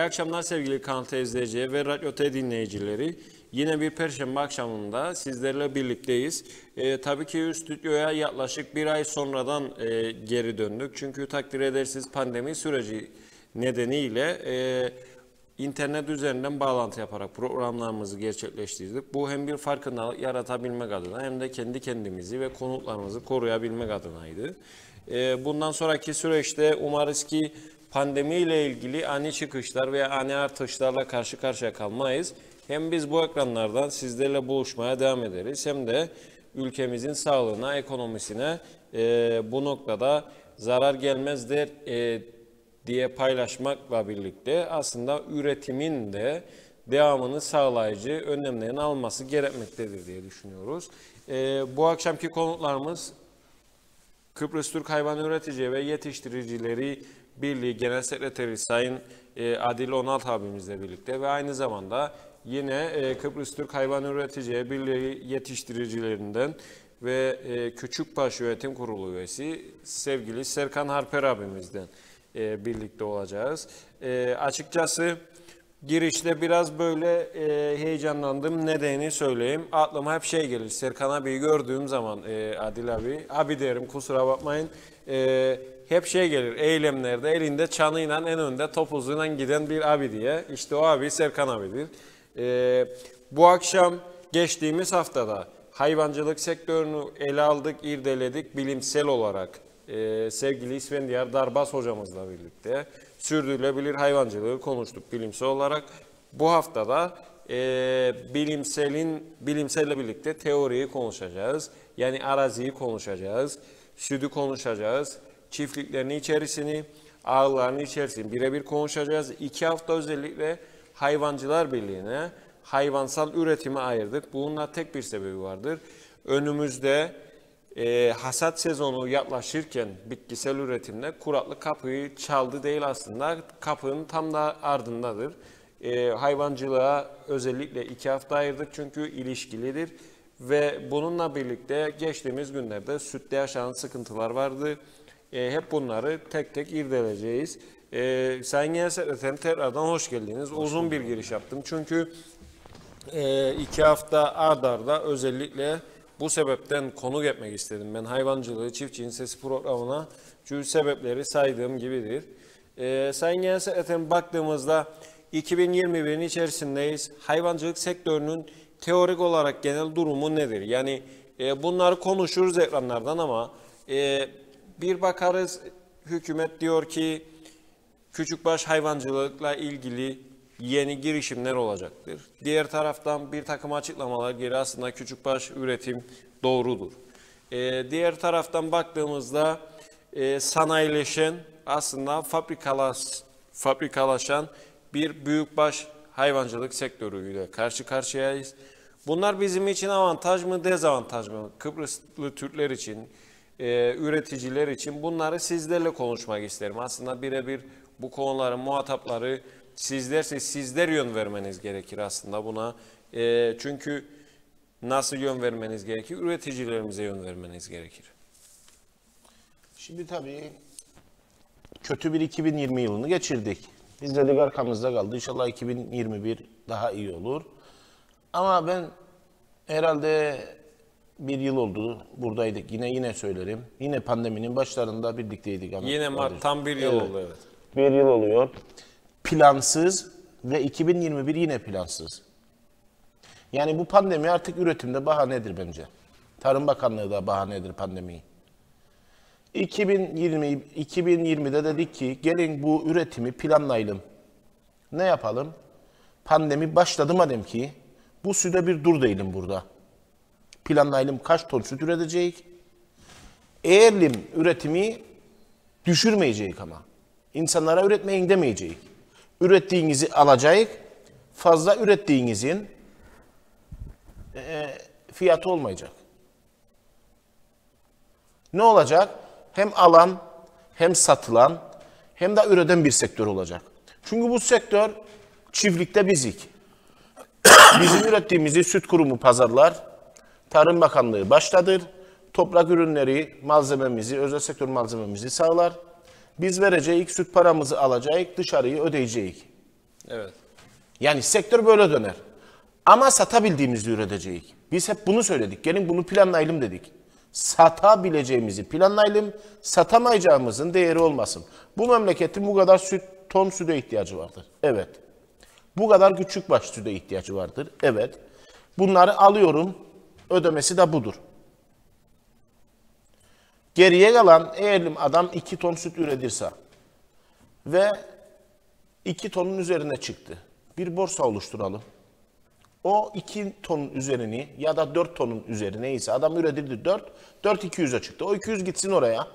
İyi akşamlar sevgili Kanal T ve Radyo T dinleyicileri. Yine bir Perşembe akşamında sizlerle birlikteyiz. Ee, tabii ki stüdyoya yaklaşık bir ay sonradan e, geri döndük. Çünkü takdir edersiniz pandemi süreci nedeniyle e, internet üzerinden bağlantı yaparak programlarımızı gerçekleştirdik. Bu hem bir farkındalık yaratabilmek adına hem de kendi kendimizi ve konuklarımızı koruyabilmek adınaydı. Ee, bundan sonraki süreçte umarız ki pandemiyle ilgili ani çıkışlar veya ani artışlarla karşı karşıya kalmayız. Hem biz bu ekranlardan sizlerle buluşmaya devam ederiz hem de ülkemizin sağlığına, ekonomisine e, bu noktada zarar gelmezdir e, diye paylaşmakla birlikte aslında üretimin de devamını sağlayıcı önlemlerin alması gerekmektedir diye düşünüyoruz. E, bu akşamki konuklarımız Kıbrıs Türk Hayvan Üretici ve Yetiştiricileri Birliği Genel Sekreteri Sayın e, Adil Onalt abimizle birlikte ve aynı zamanda yine e, Kıbrıs Türk Hayvan Üretici Birliği Yetiştiricilerinden ve e, Küçükbaş Yönetim Kurulu üyesi sevgili Serkan Harper abimizden birlikte olacağız. Açıkçası girişte biraz böyle heyecanlandım. Nedenini söyleyeyim. Aklıma hep şey gelir. Serkan abiyi gördüğüm zaman Adil abi, abi derim kusura bakmayın. Hep şey gelir eylemlerde elinde çanıyla en önde topuzuyla giden bir abi diye. İşte o abi Serkan abidir. E, bu akşam geçtiğimiz haftada hayvancılık sektörünü ele aldık, irdeledik bilimsel olarak. E, sevgili İsfendiyar Darbas hocamızla birlikte sürdürülebilir hayvancılığı konuştuk bilimsel olarak. Bu haftada e, bilimselin bilimselle birlikte teoriyi konuşacağız. Yani araziyi konuşacağız, sütü konuşacağız, çiftliklerin içerisini, ağların içerisini birebir konuşacağız. İki hafta özellikle Hayvancılar Birliği'ne hayvansal üretimi ayırdık. Bunun tek bir sebebi vardır. Önümüzde e, hasat sezonu yaklaşırken bitkisel üretimde kuraklık kapıyı çaldı değil aslında. Kapının tam da ardındadır. E, hayvancılığa özellikle iki hafta ayırdık çünkü ilişkilidir. Ve bununla birlikte geçtiğimiz günlerde sütte yaşanan sıkıntılar vardı. E, hep bunları tek tek irdeleyeceğiz. E, Sayın Genel Sekreterim tekrardan hoş geldiniz. Uzun bir giriş yaptım çünkü e, iki hafta ard arda özellikle bu sebepten konuk etmek istedim. Ben hayvancılığı çiftçinin sesi programına çünkü sebepleri saydığım gibidir. Ee, Sayın Genel Sekreterim baktığımızda 2021'in içerisindeyiz. Hayvancılık sektörünün teorik olarak genel durumu nedir? Yani e, bunları konuşuruz ekranlardan ama e, bir bakarız hükümet diyor ki küçükbaş hayvancılıkla ilgili yeni girişimler olacaktır. Diğer taraftan bir takım açıklamalar geri aslında küçükbaş üretim doğrudur. Ee, diğer taraftan baktığımızda e, sanayileşen aslında fabrikalaş, fabrikalaşan bir büyükbaş hayvancılık sektörüyle karşı karşıyayız. Bunlar bizim için avantaj mı dezavantaj mı? Kıbrıslı Türkler için, e, üreticiler için bunları sizlerle konuşmak isterim. Aslında birebir bu konuların muhatapları sizlerse sizler yön vermeniz gerekir aslında buna. E, çünkü nasıl yön vermeniz gerekir? Üreticilerimize yön vermeniz gerekir. Şimdi tabii kötü bir 2020 yılını geçirdik. Biz dedik arkamızda kaldı. İnşallah 2021 daha iyi olur. Ama ben herhalde bir yıl oldu buradaydık. Yine yine söylerim. Yine pandeminin başlarında birlikteydik. Ahmet Yine Mart kardeşim. tam bir yıl Evet. oldu evet. Bir yıl oluyor. Plansız ve 2021 yine plansız. Yani bu pandemi artık üretimde bahanedir bence. Tarım Bakanlığı da bahanedir pandemiyi. 2020 2020'de dedik ki gelin bu üretimi planlayalım. Ne yapalım? Pandemi başladı madem ki bu süre bir dur değilim burada. Planlayalım kaç ton süt üretecek. Eğerlim üretimi düşürmeyecek ama. İnsanlara üretmeyin demeyecek. Ürettiğinizi alacak, fazla ürettiğinizin e, fiyatı olmayacak. Ne olacak? Hem alan, hem satılan, hem de üreten bir sektör olacak. Çünkü bu sektör çiftlikte bizik. Bizim ürettiğimizi süt kurumu pazarlar, Tarım Bakanlığı başladır. Toprak ürünleri, malzememizi, özel sektör malzememizi sağlar. Biz vereceğiz, süt paramızı alacağız, dışarıyı ödeyeceğiz. Evet. Yani sektör böyle döner. Ama satabildiğimizi üreteceğiz. Biz hep bunu söyledik. Gelin bunu planlayalım dedik. Satabileceğimizi planlayalım, satamayacağımızın değeri olmasın. Bu memleketin bu kadar süt, ton süte ihtiyacı vardır. Evet. Bu kadar küçük baş süte ihtiyacı vardır. Evet. Bunları alıyorum. Ödemesi de budur. Geriye kalan eğer adam 2 ton süt üretirse ve 2 tonun üzerine çıktı. Bir borsa oluşturalım. O 2 tonun üzerini ya da 4 tonun üzeri neyse adam üretildi 4, 4 200'e çıktı. O 200 gitsin oraya.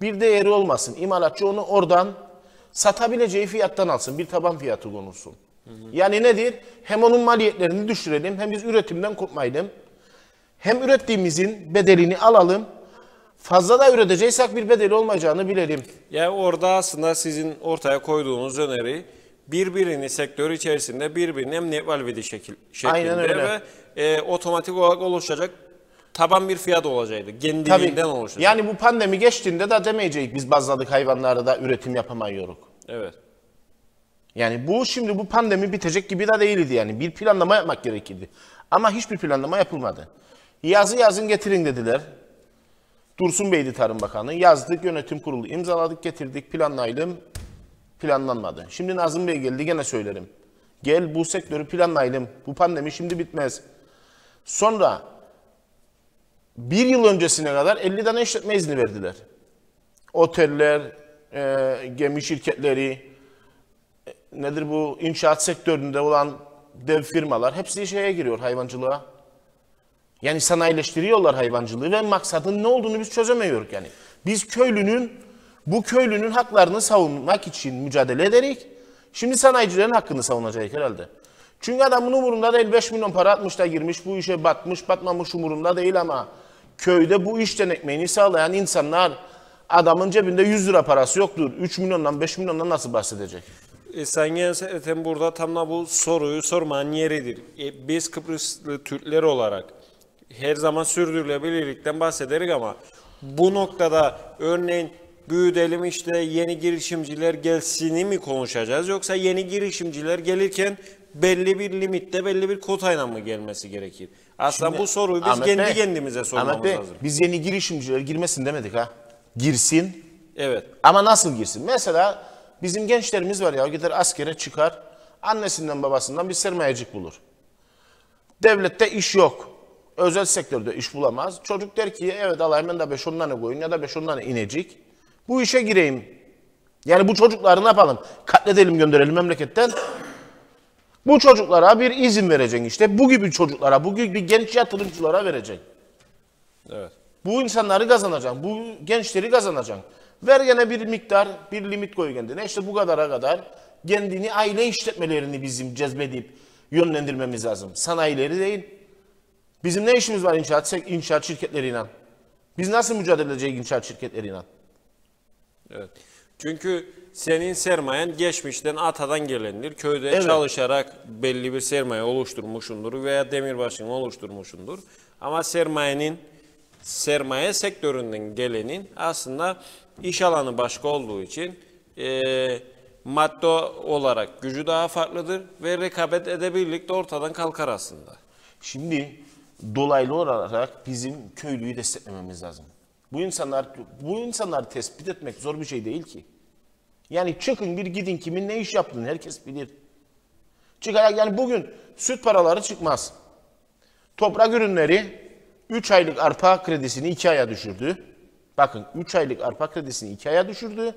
Bir değeri olmasın. İmalatçı onu oradan satabileceği fiyattan alsın. Bir taban fiyatı konulsun. Yani nedir? Hem onun maliyetlerini düşürelim hem biz üretimden kopmayalım. Hem ürettiğimizin bedelini alalım. Fazla da üreteceksek bir bedeli olmayacağını bilelim. Yani orada aslında sizin ortaya koyduğunuz öneri birbirini sektör içerisinde birbirine emniyet valvedi şekil, şeklinde Aynen öyle. ve e, otomatik olarak oluşacak taban bir fiyat olacaktı. Tabii. Kendiliğinden oluşacak. Yani bu pandemi geçtiğinde de demeyecek biz bazladık hayvanları da üretim yapamıyoruz. Evet. Yani bu şimdi bu pandemi bitecek gibi de değildi yani. Bir planlama yapmak gerekirdi. Ama hiçbir planlama yapılmadı. Yazı yazın getirin dediler. Dursun Bey'di Tarım Bakanı. Yazdık, yönetim kurulu imzaladık, getirdik, planlayalım. Planlanmadı. Şimdi Nazım Bey geldi gene söylerim. Gel bu sektörü planlayalım. Bu pandemi şimdi bitmez. Sonra bir yıl öncesine kadar 50 tane işletme izni verdiler. Oteller, e, gemi şirketleri, nedir bu inşaat sektöründe olan dev firmalar hepsi şeye giriyor hayvancılığa. Yani sanayileştiriyorlar hayvancılığı ve maksadın ne olduğunu biz çözemiyoruz yani. Biz köylünün bu köylünün haklarını savunmak için mücadele ederek şimdi sanayicilerin hakkını savunacak herhalde. Çünkü adamın umurunda değil 5 milyon para atmış da girmiş bu işe batmış batmamış umurunda değil ama köyde bu işten ekmeğini sağlayan insanlar adamın cebinde 100 lira parası yoktur. 3 milyondan 5 milyondan nasıl bahsedecek? E, Sayın Genel burada tam da bu soruyu sormanın yeridir. E, biz Kıbrıslı Türkler olarak her zaman sürdürülebilirlikten bahsederiz ama bu noktada örneğin büyütelim işte yeni girişimciler gelsini mi konuşacağız yoksa yeni girişimciler gelirken belli bir limitte belli bir kotayla mı gelmesi gerekir? Aslında bu soruyu biz Ahmet kendi Bey, kendimize sormamız Ahmet Bey, lazım. Biz yeni girişimciler girmesin demedik ha. Girsin Evet. ama nasıl girsin? Mesela bizim gençlerimiz var ya gider askere çıkar annesinden babasından bir sermayecik bulur. Devlette iş yok. Özel sektörde iş bulamaz. Çocuk der ki evet alayım ben de 5-10 tane koyun ya da 5-10 tane inecek. Bu işe gireyim. Yani bu çocukları ne yapalım? Katledelim gönderelim memleketten. Bu çocuklara bir izin vereceksin işte. Bu gibi çocuklara, bu gibi genç yatırımcılara vereceksin. Evet. Bu insanları kazanacaksın. Bu gençleri kazanacaksın. Ver gene bir miktar, bir limit koy kendine. İşte bu kadara kadar kendini aile işletmelerini bizim cezbedip yönlendirmemiz lazım. Sanayileri değil. Bizim ne işimiz var inşaat, inşaat şirketleriyle? Biz nasıl mücadele edeceğiz inşaat şirketleriyle? Evet. Çünkü senin sermayen geçmişten atadan gelendir. Köyde Evet. çalışarak belli bir sermaye oluşturmuşundur veya demirbaşını oluşturmuşundur. Ama sermayenin sermaye sektöründen gelenin aslında iş alanı başka olduğu için eee madde olarak gücü daha farklıdır ve rekabet edebilirlik de ortadan kalkar aslında. Şimdi dolaylı olarak bizim köylüyü desteklememiz lazım. Bu insanlar bu insanları tespit etmek zor bir şey değil ki. Yani çıkın bir gidin kimin ne iş yaptığını herkes bilir. Çıkarak yani bugün süt paraları çıkmaz. Toprak ürünleri 3 aylık arpa kredisini 2 aya düşürdü. Bakın 3 aylık arpa kredisini 2 aya düşürdü.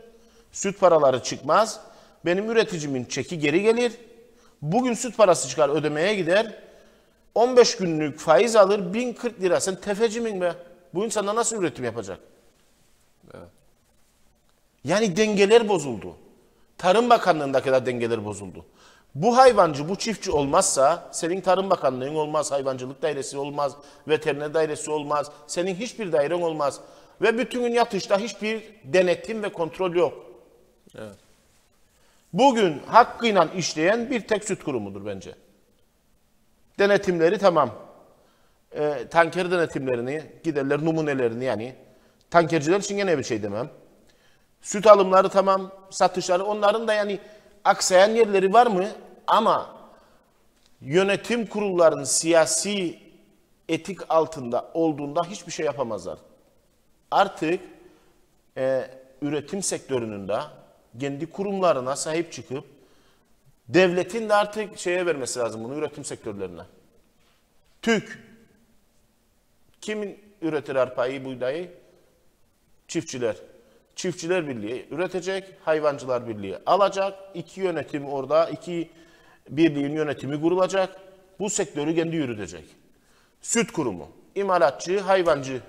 Süt paraları çıkmaz. Benim üreticimin çeki geri gelir. Bugün süt parası çıkar ödemeye gider. 15 günlük faiz alır 1040 lira. Sen tefeci min be? Bu insanlar nasıl üretim yapacak? Yani dengeler bozuldu. Tarım Bakanlığı'ndaki de dengeler bozuldu. Bu hayvancı, bu çiftçi olmazsa senin Tarım Bakanlığın olmaz, hayvancılık dairesi olmaz, veteriner dairesi olmaz, senin hiçbir dairen olmaz. Ve bütün gün yatışta hiçbir denetim ve kontrol yok. Evet. Bugün hakkıyla işleyen bir tek süt kurumudur bence. Denetimleri tamam. Ee, tanker denetimlerini, giderler numunelerini yani. Tankerciler için gene bir şey demem. Süt alımları tamam, satışları onların da yani aksayan yerleri var mı? Ama yönetim kurullarının siyasi etik altında olduğunda hiçbir şey yapamazlar. Artık e, üretim sektörünün de kendi kurumlarına sahip çıkıp devletin de artık şeye vermesi lazım bunu üretim sektörlerine. TÜK kimin üretir arpayı, buğdayı? Çiftçiler. Çiftçiler Birliği üretecek, Hayvancılar Birliği alacak. İki yönetim orada, iki birliğin yönetimi kurulacak. Bu sektörü kendi yürütecek. Süt kurumu, imalatçı, hayvancı.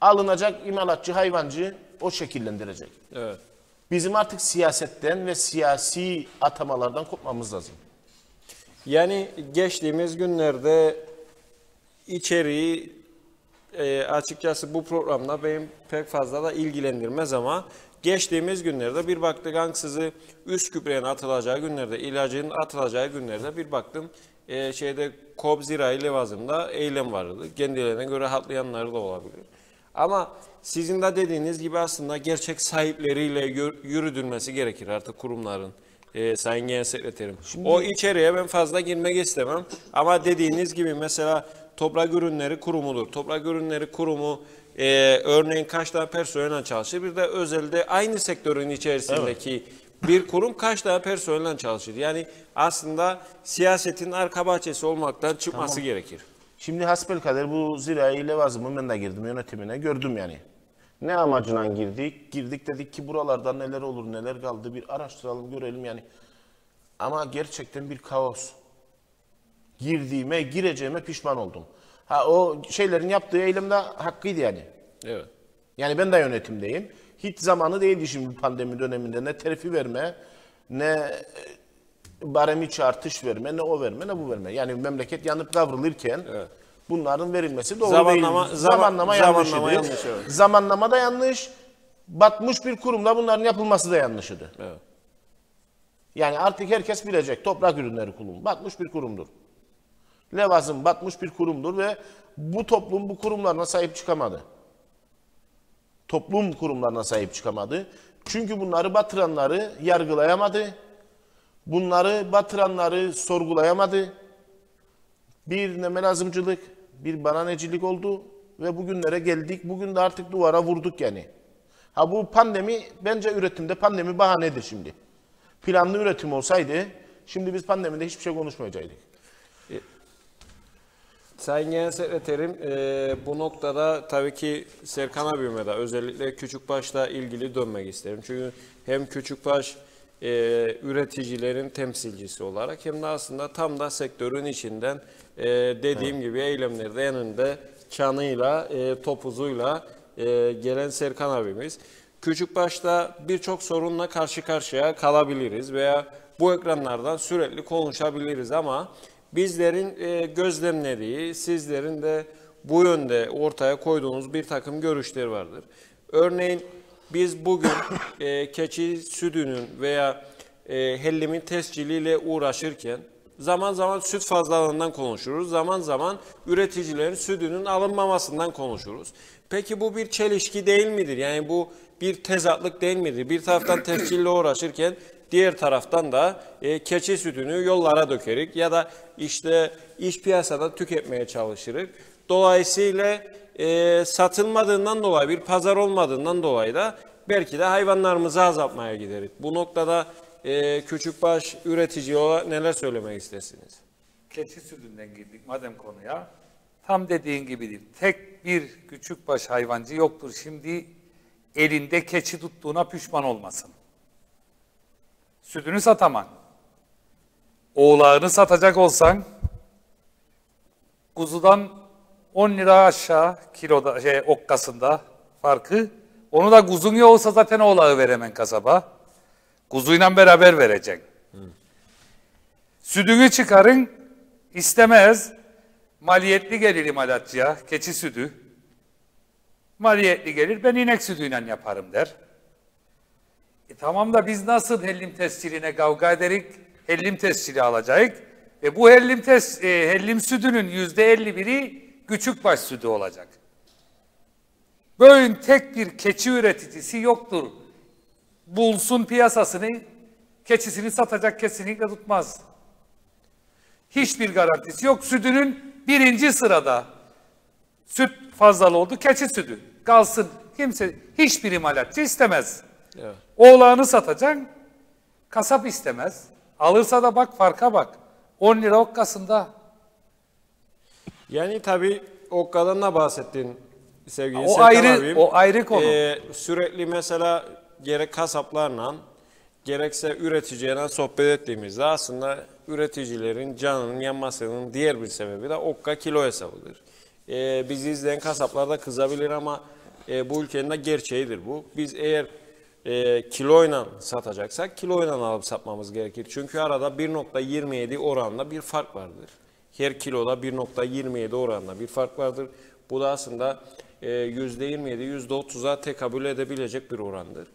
Alınacak imalatçı, hayvancı o şekillendirecek. Evet. Bizim artık siyasetten ve siyasi atamalardan kopmamız lazım. Yani geçtiğimiz günlerde içeriği e, açıkçası bu programda benim pek fazla da ilgilendirmez ama geçtiğimiz günlerde bir baktık ansızı üst küpreğin atılacağı günlerde, ilacın atılacağı günlerde bir baktım e, şeyde Kobzira Levazım'da eylem vardı. Kendilerine göre hatlayanlar da olabilir. Ama sizin de dediğiniz gibi aslında gerçek sahipleriyle yür- yürütülmesi gerekir artık kurumların. E, Sayın Genel Sekreterim. O içeriye ben fazla girmek istemem. Ama dediğiniz gibi mesela Toprak Ürünleri Kurumu'dur. Toprak Ürünleri Kurumu e, örneğin kaç tane personelle çalışır. Bir de özelde aynı sektörün içerisindeki bir kurum kaç tane personelle çalışır. Yani aslında siyasetin arka bahçesi olmaktan çıkması gerekir. Şimdi hasbelkader bu zirai levazımı ben de girdim yönetimine gördüm yani. Ne amacına girdik? Girdik dedik ki buralarda neler olur neler kaldı bir araştıralım görelim yani. Ama gerçekten bir kaos. Girdiğime gireceğime pişman oldum. Ha o şeylerin yaptığı eylemde hakkıydı yani. Evet. Yani ben de yönetimdeyim. Hiç zamanı değildi şimdi pandemi döneminde. Ne terfi verme, ne barem içi artış verme, ne o verme, ne bu verme. Yani memleket yanıp kavrulurken Evet. bunların verilmesi doğru Zamanlama- değil. zaman- zamanlama zamanlama yanlışıydı. yanlış, evet. Zamanlama da yanlış. Batmış bir kurumda bunların yapılması da yanlışıydı. Evet. Yani artık herkes bilecek. Toprak ürünleri kurumu. Batmış bir kurumdur. Levazım batmış bir kurumdur ve bu toplum bu kurumlarına sahip çıkamadı. Toplum kurumlarına sahip çıkamadı. Çünkü bunları batıranları yargılayamadı. Bunları batıranları sorgulayamadı. Bir nemelazımcılık, bir bananecilik oldu ve bugünlere geldik. Bugün de artık duvara vurduk yani. Ha bu pandemi bence üretimde pandemi bahanedir şimdi. Planlı üretim olsaydı şimdi biz pandemide hiçbir şey konuşmayacaktık. Sayın Genel Sekreterim e, bu noktada tabii ki Serkan abime de özellikle Küçükbaş'la ilgili dönmek isterim. Çünkü hem Küçükbaş e, üreticilerin temsilcisi olarak hem de aslında tam da sektörün içinden e, dediğim gibi eylemlerde yanında çanıyla, e, topuzuyla e, gelen Serkan abimiz. Küçükbaş'ta birçok sorunla karşı karşıya kalabiliriz veya bu ekranlardan sürekli konuşabiliriz ama bizlerin e, gözlemlediği, sizlerin de bu yönde ortaya koyduğunuz bir takım görüşler vardır. Örneğin biz bugün e, keçi sütünün veya e, hellimin tesciliyle uğraşırken zaman zaman süt fazlalığından konuşuruz, zaman zaman üreticilerin sütünün alınmamasından konuşuruz. Peki bu bir çelişki değil midir? Yani bu bir tezatlık değil midir? Bir taraftan tescille uğraşırken diğer taraftan da e, keçi sütünü yollara dökerik ya da işte iş piyasada tüketmeye çalışırız. Dolayısıyla e, satılmadığından dolayı bir pazar olmadığından dolayı da belki de hayvanlarımızı azaltmaya gideriz. Bu noktada e, küçükbaş üretici olarak neler söylemek istersiniz? keçi sütünden girdik madem konuya. Tam dediğin gibi değil. Tek bir küçük baş hayvancı yoktur. Şimdi elinde keçi tuttuğuna pişman olmasın. Sütünü sataman. Oğlağını satacak olsan kuzudan 10 lira aşağı kiloda şey okkasında farkı. Onu da kuzun olsa zaten oğlağı veremen kasaba. Kuzuyla beraber vereceksin. Sütünü çıkarın istemez. Maliyetli gelir imalatçıya keçi sütü. Maliyetli gelir ben inek sütüyle yaparım der. E tamam da biz nasıl hellim tesciline kavga ederik? Hellim tescili alacağız. Ve bu hellim, tes, e, hellim sütünün yüzde elli biri küçük baş sütü olacak. Böyle tek bir keçi üreticisi yoktur. Bulsun piyasasını keçisini satacak kesinlikle tutmaz. Hiçbir garantisi yok. Sütünün birinci sırada. Süt fazlalı oldu, keçi sütü. Kalsın. Kimse, hiçbir imalatçı istemez. Evet. Oğlağını satacaksın, kasap istemez. Alırsa da bak farka bak. 10 lira okkasında. Yani tabii Okka'dan da bahsettin sevgili O Serkan ayrı- abim. o ayrı konu. Ee, sürekli mesela gerek kasaplarla gerekse üreticiyle sohbet ettiğimizde aslında üreticilerin canının yanmasının diğer bir sebebi de Okka kilo hesabıdır. Ee, bizi izleyen kasaplar da kızabilir ama e, bu ülkenin de gerçeğidir bu. Biz eğer e, kiloyla satacaksak kiloyla alıp satmamız gerekir. Çünkü arada 1.27 oranında bir fark vardır. Her kiloda 1.27 oranında bir fark vardır. Bu da aslında e, %27, %30'a tekabül edebilecek bir orandır.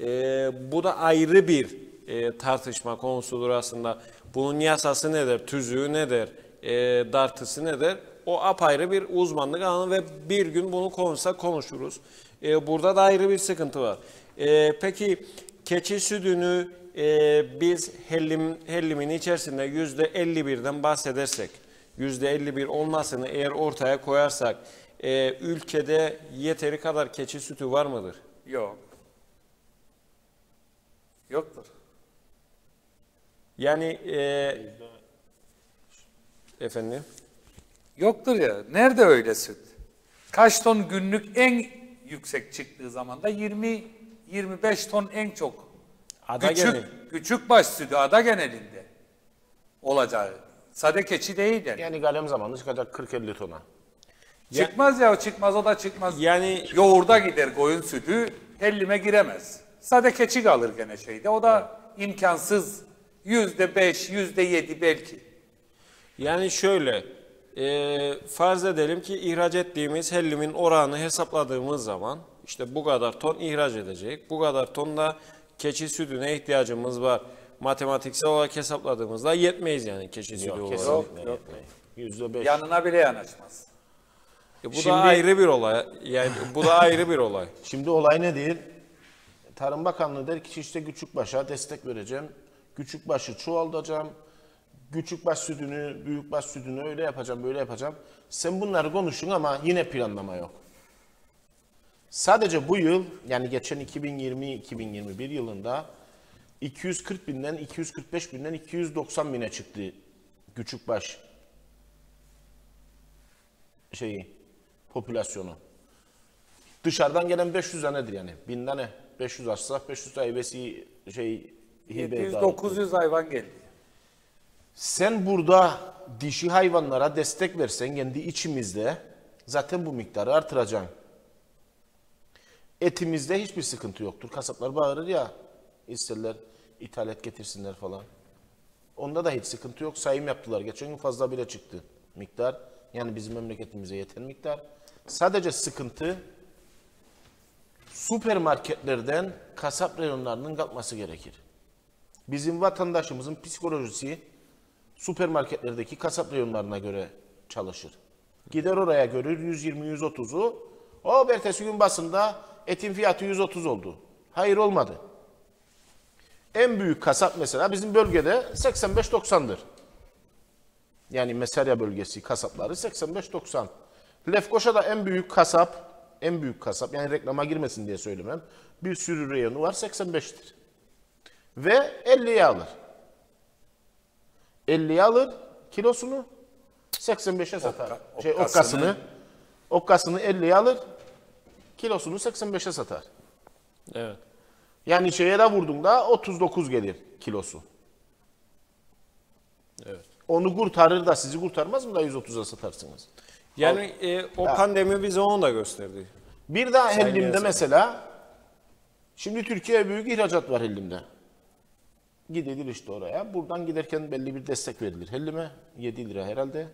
E, bu da ayrı bir e, tartışma konusudur aslında. Bunun yasası nedir, tüzüğü nedir, e, dartısı nedir? O apayrı bir uzmanlık alanı ve bir gün bunu konuşsa konuşuruz. E, burada da ayrı bir sıkıntı var. E, peki keçi sütünü e, biz hellim, hellimin içerisinde %51'den bahsedersek, %51 olmasını eğer ortaya koyarsak, e, ülkede yeteri kadar keçi sütü var mıdır? Yok. Yoktur. Yani e, efendim Yoktur ya. Nerede öyle süt? Kaç ton günlük en yüksek çıktığı zaman da 20 25 ton en çok. Ada küçük genel. küçük baş sütü ada genelinde olacağı. Sade keçi değil yani. Yani kalem zamanı çıkacak 40-50 tona. Çıkmaz ya çıkmaz o da çıkmaz. Yani- yoğurda gider koyun sütü hellime giremez. Sade keçi kalır gene şeyde. O da imkansız. Yüzde beş, yüzde yedi belki. Yani şöyle, e, farz edelim ki ihraç ettiğimiz hellimin oranı hesapladığımız zaman işte bu kadar ton ihraç edecek, bu kadar ton da keçi sütüne ihtiyacımız var. Matematiksel olarak hesapladığımızda yetmeyiz yani Yok olarak. kesinlikle yok. yetmiyor. Yüzde beş. Yanına bile yanaşmaz. E, bu Şimdi- da ayrı bir olay. Yani bu da ayrı bir olay. Şimdi olay nedir? Tarım Bakanlığı der ki işte küçükbaşa destek vereceğim. Küçükbaşı çoğaltacağım. Küçükbaş sütünü, büyükbaş sütünü öyle yapacağım, böyle yapacağım. Sen bunları konuşun ama yine planlama yok. Sadece bu yıl yani geçen 2020-2021 yılında 240 binden 245 binden 290 bine çıktı küçükbaş şeyi popülasyonu. Dışarıdan gelen 500 tanedir yani. Bin tane 500 açsa 500 ayvesi şey hibe 700-900 hayvan geldi. Sen burada dişi hayvanlara destek versen kendi içimizde zaten bu miktarı artıracaksın. Etimizde hiçbir sıkıntı yoktur. Kasaplar bağırır ya isterler ithalat getirsinler falan. Onda da hiç sıkıntı yok. Sayım yaptılar. Geçen gün fazla bile çıktı miktar. Yani bizim memleketimize yeten miktar. Sadece sıkıntı süpermarketlerden kasap reyonlarının kalkması gerekir. Bizim vatandaşımızın psikolojisi süpermarketlerdeki kasap reyonlarına göre çalışır. Gider oraya görür 120-130'u. O ertesi gün basında etin fiyatı 130 oldu. Hayır olmadı. En büyük kasap mesela bizim bölgede 85-90'dır. Yani Mesarya bölgesi kasapları 85-90. Lefkoşa'da en büyük kasap, en büyük kasap yani reklama girmesin diye söylemem. Bir sürü reyonu var 85'tir. Ve 50'ye alır. 50'ye alır kilosunu 85'e satar. Okka- şey, okkasını- okkasını, okkasını 50'ye alır kilosunu 85'e satar. Evet. Yani şeye de vurduğunda 39 gelir kilosu. Evet. Onu kurtarır da sizi kurtarmaz mı da 130'a satarsınız? Yani e, o pandemi bize onu da gösterdi. Bir daha hellimde mesela şimdi Türkiye'ye büyük ihracat var hellimde. Gidilir işte oraya. Buradan giderken belli bir destek verilir. Hellime 7 lira herhalde.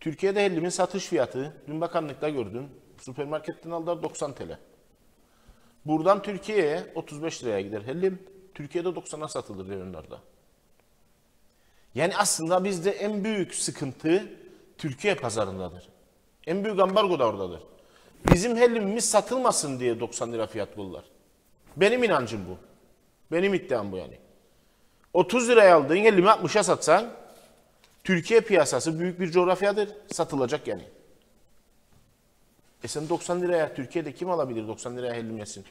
Türkiye'de hellimin satış fiyatı dün bakanlıkta gördüm. Süpermarketten aldılar 90 TL. Buradan Türkiye'ye 35 liraya gider hellim. Türkiye'de 90'a satılır reyonlarda. Yani aslında bizde en büyük sıkıntı Türkiye pazarındadır. En büyük ambargo da oradadır. Bizim hellimimiz satılmasın diye 90 lira fiyat bulurlar. Benim inancım bu. Benim iddiam bu yani. 30 liraya aldığın 50'mi 60'a satsan Türkiye piyasası büyük bir coğrafyadır. Satılacak yani. E sen 90 liraya Türkiye'de kim alabilir 90 liraya hellim yesin?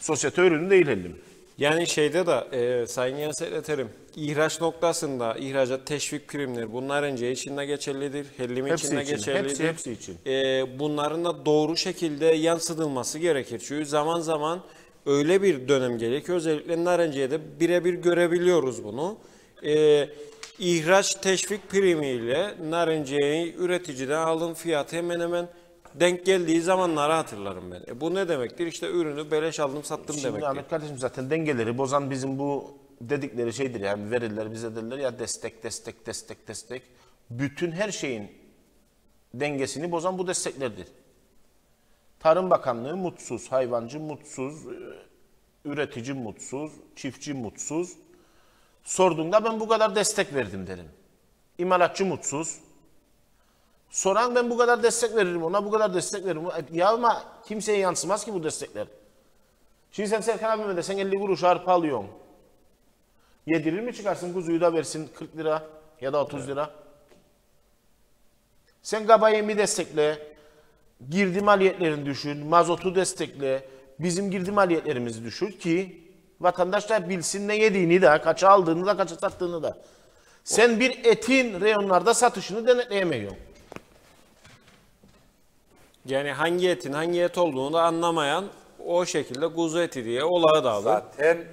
Sosyete ürünü değil hellim. Yani şeyde de e, Sayın Genel Sekreterim, ihraç noktasında ihracat teşvik primleri bunlar önce içinde geçerlidir. Hellim Hepsi içinde için, geçerlidir. hepsi- hepsi için. E, bunların da doğru şekilde yansıtılması gerekir. Çünkü zaman zaman öyle bir dönem geliyor ki özellikle Narenciye'de birebir görebiliyoruz bunu. E, ihraç teşvik primiyle Narenciye'yi üreticiden aldığım fiyatı hemen hemen denk geldiği zamanları hatırlarım ben. E, bu ne demektir? İşte ürünü beleş aldım sattım Şimdi demektir. Ahmet kardeşim zaten dengeleri bozan bizim bu dedikleri şeydir yani verirler bize derler ya destek destek destek destek. Bütün her şeyin dengesini bozan bu desteklerdir. Tarım Bakanlığı mutsuz, hayvancı mutsuz, e, üretici mutsuz, çiftçi mutsuz. Sorduğunda ben bu kadar destek verdim derim. İmalatçı mutsuz. Soran ben bu kadar destek veririm ona, bu kadar destek veririm. Ya ama kimseye yansımaz ki bu destekler. Şimdi sen Serkan abime de sen 50 kuruş arpa alıyorsun. Yedirir mi çıkarsın kuzuyu da versin 40 lira ya da 30 lira? Sen gaba yemi destekle, girdi maliyetlerini düşün, mazotu destekle, bizim girdi maliyetlerimizi düşür ki vatandaş da bilsin ne yediğini de, kaça aldığını da, kaça sattığını da. Sen bir etin reyonlarda satışını denetleyemiyorsun. Yani hangi etin hangi et olduğunu da anlamayan o şekilde kuzu eti diye olağı da alır. Zaten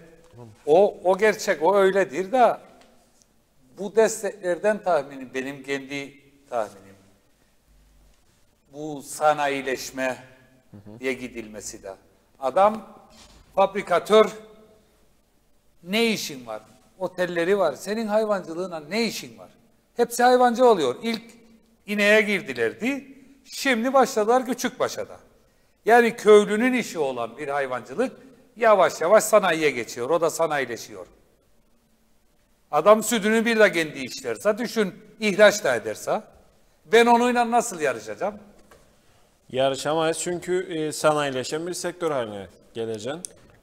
o o gerçek o öyledir da bu desteklerden tahminim benim kendi tahminim bu sanayileşme diye gidilmesi de. Adam fabrikatör ne işin var? Otelleri var. Senin hayvancılığına ne işin var? Hepsi hayvancı oluyor. İlk ineğe girdilerdi. Şimdi başladılar küçük başada. Yani köylünün işi olan bir hayvancılık yavaş yavaş sanayiye geçiyor. O da sanayileşiyor. Adam sütünü bir de kendi işlerse düşün ihraç da ederse ben onunla nasıl yarışacağım? Yarışamayız çünkü e, sanayileşen bir sektör haline geleceksin.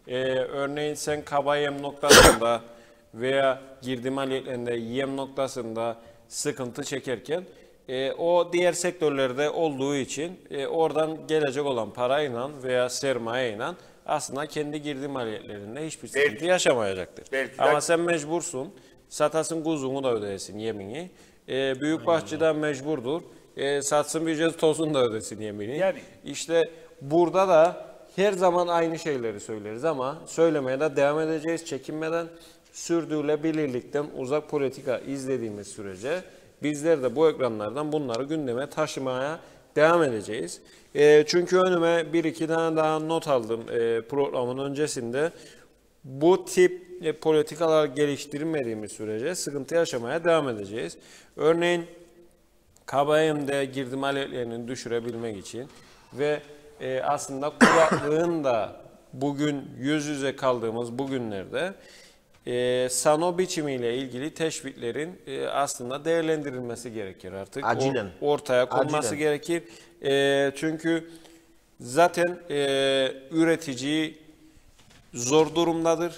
E, örneğin sen kaba yem noktasında veya girdi maliyetlerinde yem noktasında sıkıntı çekerken e, o diğer sektörlerde olduğu için e, oradan gelecek olan parayla veya sermayeyle aslında kendi girdi maliyetlerinde hiçbir sıkıntı Belki- yaşamayacaktır. belki de- Ama sen mecbursun. Satasın kuzunu da ödesin yemini. E, büyük bahçeden mecburdur. E, satsın bir cez tosun da ödesin yemini. Yani- İşte burada da her zaman aynı şeyleri söyleriz ama söylemeye de devam edeceğiz. Çekinmeden sürdürülebilirlikten uzak politika izlediğimiz sürece bizler de bu ekranlardan bunları gündeme taşımaya devam edeceğiz. E, çünkü önüme bir iki tane daha not aldım e, programın öncesinde. Bu tip e, politikalar geliştirmediğimiz sürece sıkıntı yaşamaya devam edeceğiz. Örneğin KBM'de girdi maliyetlerini düşürebilmek için ve e, aslında kuraklığın da bugün yüz yüze kaldığımız bu günlerde e, sano biçimiyle ilgili teşviklerin e, aslında değerlendirilmesi gerekir artık. O- Acilen. ortaya konması Acilen. gerekir. E, çünkü zaten e, üretici zor durumdadır.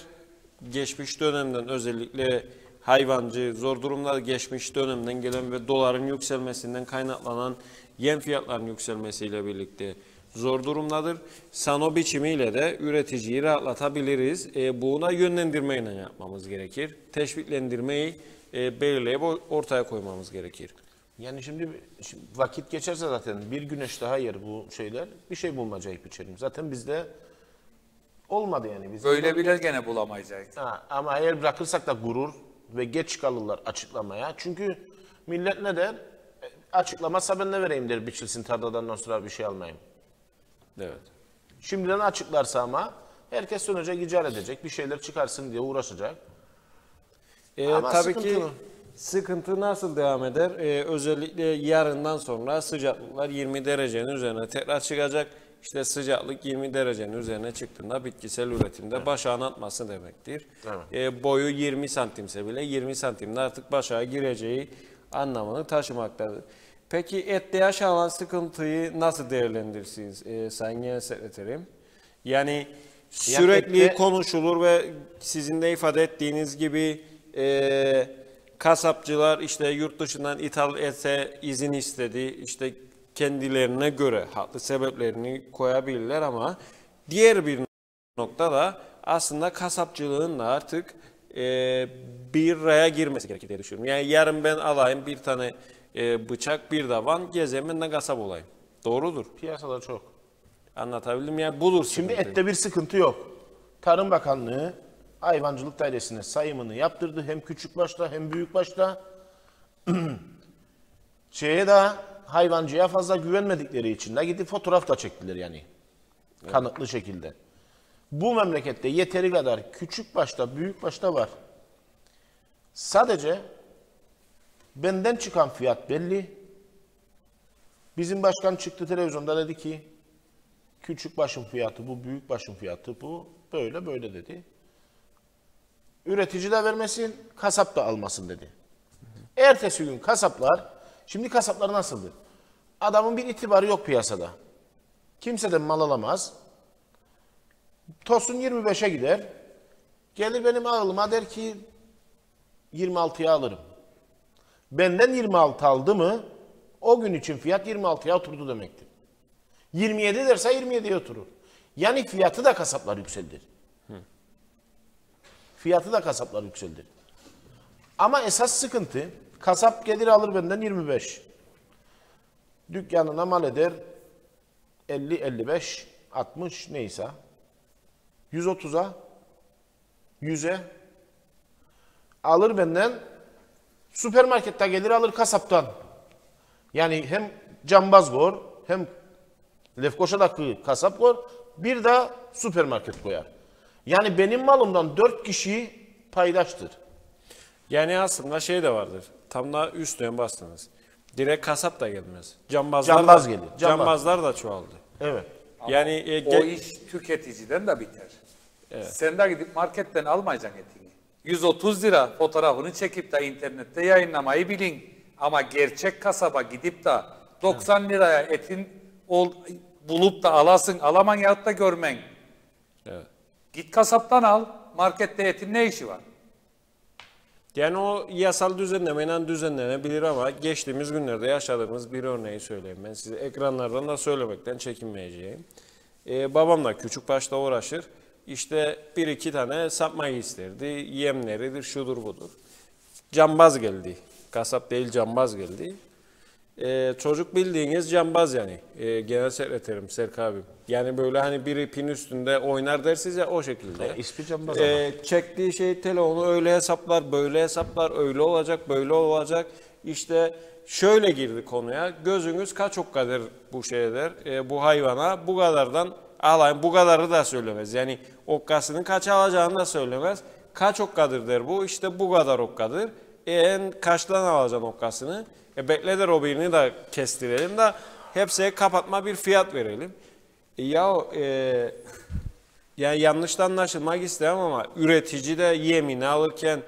Geçmiş dönemden özellikle hayvancı zor durumda geçmiş dönemden gelen ve doların yükselmesinden kaynaklanan yem fiyatlarının yükselmesiyle birlikte zor durumdadır. Sano biçimiyle de üreticiyi rahatlatabiliriz. E, buna yönlendirmeyle yapmamız gerekir. Teşviklendirmeyi e, belirleyip ortaya koymamız gerekir. Yani şimdi, şimdi vakit geçerse zaten bir güneş daha yer bu şeyler bir şey bulmacayı biçelim. Zaten bizde olmadı yani. Biz Böyle bile gene bulamayacağız. Ha, ama eğer bırakırsak da gurur ve geç kalırlar açıklamaya. Çünkü millet ne der? E, Açıklamazsa ben ne vereyim der biçilsin tarladan sonra bir şey almayayım. Evet. Şimdiden açıklarsa ama herkes dönecek, icat edecek, bir şeyler çıkarsın diye uğraşacak. Ee, Ama tabii ki sıkıntı nasıl devam eder? Ee, özellikle yarından sonra sıcaklıklar 20 derecenin üzerine tekrar çıkacak. İşte sıcaklık 20 derecenin üzerine çıktığında bitkisel üretimde başağın atması demektir. Evet. Ee, boyu 20 santimse bile 20 santimde artık başağa gireceği anlamını taşımaktadır. Peki ette yaşanan sıkıntıyı nasıl değerlendirirsiniz ee, Sayın Genel Sekreterim? Yani sürekli ette- konuşulur ve sizin de ifade ettiğiniz gibi e, kasapçılar işte yurt dışından ithal ete izin istedi. İşte kendilerine göre haklı sebeplerini koyabilirler ama diğer bir noktada aslında kasapçılığın da artık e, bir raya girmesi gerekir diye düşünüyorum. Yani yarın ben alayım bir tane e, bıçak, bir davan, gezeyim ben de kasap olayım. Doğrudur. Piyasada çok. Anlatabildim yani budur Şimdi sıkıntı. ette bir sıkıntı yok. Tarım Bakanlığı hayvancılık dairesine sayımını yaptırdı. Hem küçük başta hem büyük başta. Şeye de hayvancıya fazla güvenmedikleri için de gidip fotoğraf da çektiler yani. Kanıtlı şekilde. Bu memlekette yeteri kadar küçük başta büyük başta var. Sadece benden çıkan fiyat belli. Bizim başkan çıktı televizyonda dedi ki küçük başın fiyatı bu, büyük başın fiyatı bu, böyle böyle dedi. Üretici de vermesin, kasap da almasın dedi. Ertesi gün kasaplar, şimdi kasaplar nasıldır? Adamın bir itibarı yok piyasada. Kimseden mal alamaz. Tosun 25'e gider. Gelir benim ağlıma der ki 26'ya alırım. Benden 26 aldı mı o gün için fiyat 26'ya oturdu demektir. 27 derse 27'ye oturur. Yani fiyatı da kasaplar yükseldir. Fiyatı da kasaplar yükseldir. Ama esas sıkıntı kasap gelir alır benden 25. Dükkanına mal eder 50, 55, 60 neyse. 130'a 100'e alır benden süpermarkette gelir alır kasaptan. Yani hem cambaz gor hem Lefkoşa'daki kasap koyar, bir de süpermarket koyar. Yani benim malımdan dört kişi paydaştır. Yani aslında şey de vardır. Tam da üstüne bastınız. Direkt kasap da gelmez. Cambazlar Cambaz da, gelir, cambaz. Cambazlar da çoğaldı. Evet. Yani e, O iş tüketiciden de biter. Sen de gidip marketten almayacaksın etini. 130 lira fotoğrafını çekip de internette yayınlamayı bilin. Ama gerçek kasaba gidip de 90 liraya etin ol, bulup da alasın, alaman yahut da görmen. Evet. Git kasaptan al. Markette etin ne işi var? Yani o yasal düzenlemeyle düzenlenebilir ama geçtiğimiz günlerde yaşadığımız bir örneği söyleyeyim. Ben size ekranlardan da söylemekten çekinmeyeceğim. Ee, babam da küçük başta uğraşır. İşte bir iki tane sapmayı isterdi. Yemleridir, şudur budur. Cambaz geldi. Kasap değil cambaz geldi. Ee, çocuk bildiğiniz cambaz yani. Ee, genel sekreterim Serk abim. Yani böyle hani bir ipin üstünde oynar dersiniz ya o şekilde. E, ismi cambaz Ee, çektiği şey telefonu öyle hesaplar, böyle hesaplar, öyle olacak, böyle olacak. İşte şöyle girdi konuya. Gözünüz kaç okkadır bu şeyler, e, bu hayvana bu kadardan alayım. Bu kadarı da söylemez. Yani okkasının kaç alacağını da söylemez. Kaç okkadır der bu. İşte bu kadar okkadır. E, en kaçtan alacaksın okkasını? E, bekle de o birini de kestirelim de hepsine kapatma bir fiyat verelim. E, ya e, yani yanlış anlaşılmak istemem ama üretici de yemini alırken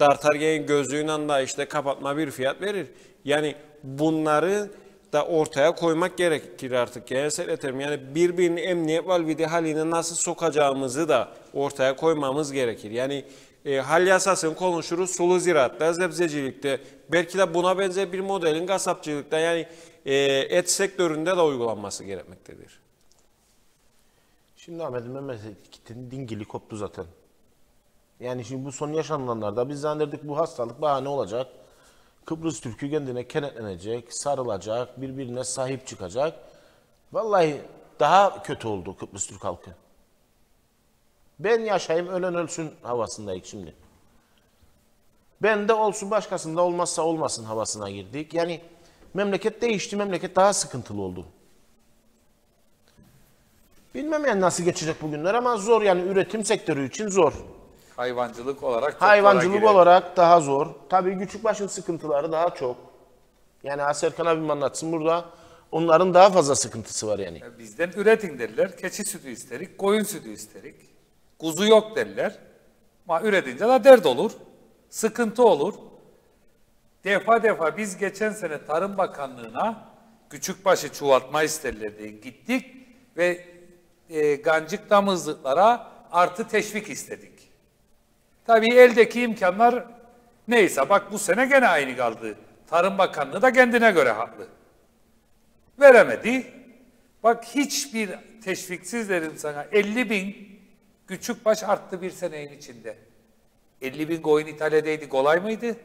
dartargen gözlüğüyle da işte kapatma bir fiyat verir. Yani bunları da ortaya koymak gerekir artık genel sekreterim. Yani birbirini emniyet valvidi haline nasıl sokacağımızı da ortaya koymamız gerekir. Yani e, hal yasasını konuşuruz sulu ziraatta, sebzecilikte. Belki de buna benzer bir modelin kasapçılıkta yani e, et sektöründe de uygulanması gerekmektedir. Şimdi Ahmet'in memleketin dingili koptu zaten. Yani şimdi bu son yaşananlarda biz zannederdik bu hastalık bahane olacak. Kıbrıs Türk'ü kendine kenetlenecek, sarılacak, birbirine sahip çıkacak. Vallahi daha kötü oldu Kıbrıs Türk halkı. Ben yaşayayım ölen ölsün havasındayız şimdi. Ben de olsun başkasında olmazsa olmasın havasına girdik. Yani memleket değişti, memleket daha sıkıntılı oldu. Bilmem yani nasıl geçecek bu günler ama zor yani üretim sektörü için zor. Hayvancılık olarak çok Hayvancılık olarak daha zor. Tabii küçük başın sıkıntıları daha çok. Yani Serkan abim anlatsın burada. Onların daha fazla sıkıntısı var yani. Bizden üretin derler. Keçi sütü isterik, koyun sütü isterik. Kuzu yok derler. Ama üretince de dert olur. Sıkıntı olur. Defa defa biz geçen sene Tarım Bakanlığı'na küçükbaşı çoğaltma isterler diye gittik ve e, gancık damızlıklara artı teşvik istedik. Tabii eldeki imkanlar neyse bak bu sene gene aynı kaldı. Tarım Bakanlığı da kendine göre haklı. Veremedi. Bak hiçbir teşviksiz dedim sana 50 bin küçük baş arttı bir senenin içinde. 50 bin koyun ithal edeydi kolay mıydı?